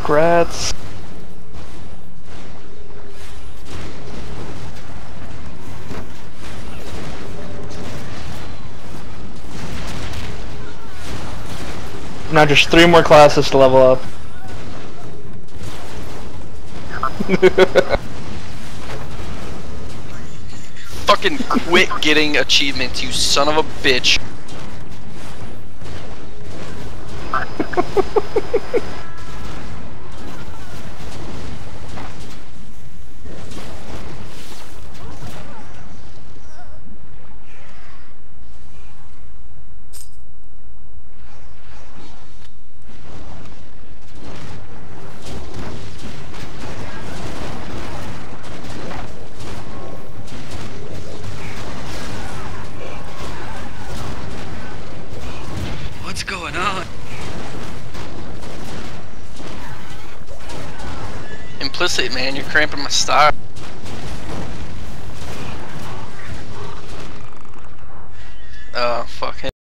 Grats. Now just three more classes to level up. Fucking quit getting achievements, you son of a bitch. going on? Implicit, man, you're cramping my style.